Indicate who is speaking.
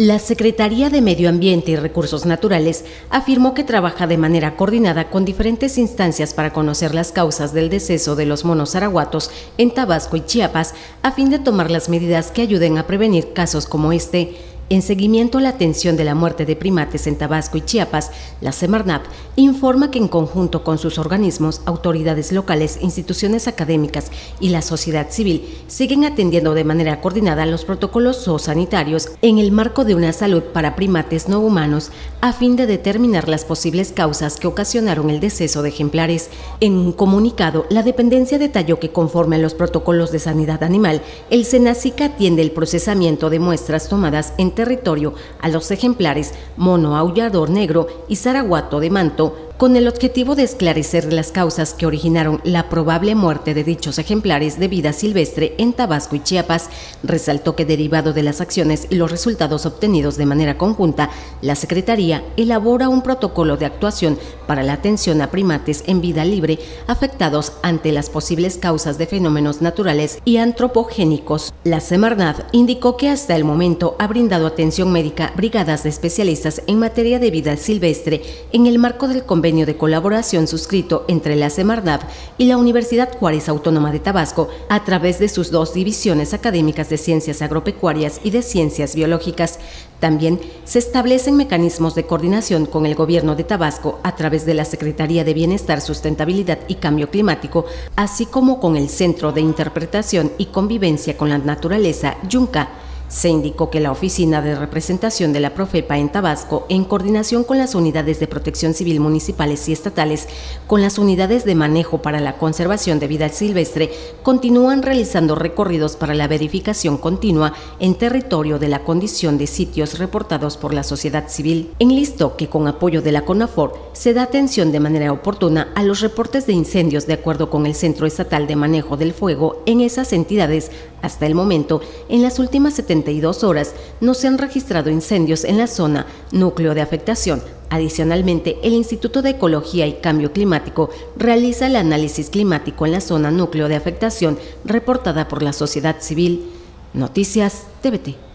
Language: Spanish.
Speaker 1: La Secretaría de Medio Ambiente y Recursos Naturales afirmó que trabaja de manera coordinada con diferentes instancias para conocer las causas del deceso de los monos araguatos en Tabasco y Chiapas a fin de tomar las medidas que ayuden a prevenir casos como este. En seguimiento a la atención de la muerte de primates en Tabasco y Chiapas, la Semarnat informa que en conjunto con sus organismos, autoridades locales, instituciones académicas y la sociedad civil siguen atendiendo de manera coordinada los protocolos zoosanitarios en el marco de una salud para primates no humanos a fin de determinar las posibles causas que ocasionaron el deceso de ejemplares. En un comunicado, la dependencia detalló que conforme a los protocolos de sanidad animal, el SENACICA atiende el procesamiento de muestras tomadas en territorio a los ejemplares mono aullador negro y zaraguato de manto con el objetivo de esclarecer las causas que originaron la probable muerte de dichos ejemplares de vida silvestre en Tabasco y Chiapas, resaltó que derivado de las acciones y los resultados obtenidos de manera conjunta, la Secretaría elabora un protocolo de actuación para la atención a primates en vida libre afectados ante las posibles causas de fenómenos naturales y antropogénicos. La Semarnat indicó que hasta el momento ha brindado atención médica brigadas de especialistas en materia de vida silvestre en el marco del convenio de colaboración suscrito entre la Semarnat y la Universidad Juárez Autónoma de Tabasco a través de sus dos divisiones académicas de ciencias agropecuarias y de ciencias biológicas. También se establecen mecanismos de coordinación con el gobierno de Tabasco a través de la Secretaría de Bienestar, Sustentabilidad y Cambio Climático, así como con el Centro de Interpretación y Convivencia con la Naturaleza, Yunca se indicó que la Oficina de Representación de la Profepa en Tabasco, en coordinación con las unidades de protección civil municipales y estatales, con las unidades de manejo para la conservación de vida silvestre, continúan realizando recorridos para la verificación continua en territorio de la condición de sitios reportados por la sociedad civil. Enlistó que con apoyo de la CONAFOR se da atención de manera oportuna a los reportes de incendios de acuerdo con el Centro Estatal de Manejo del Fuego en esas entidades. Hasta el momento, en las últimas 70 horas no se han registrado incendios en la zona núcleo de afectación. Adicionalmente, el Instituto de Ecología y Cambio Climático realiza el análisis climático en la zona núcleo de afectación reportada por la sociedad civil. Noticias TVT.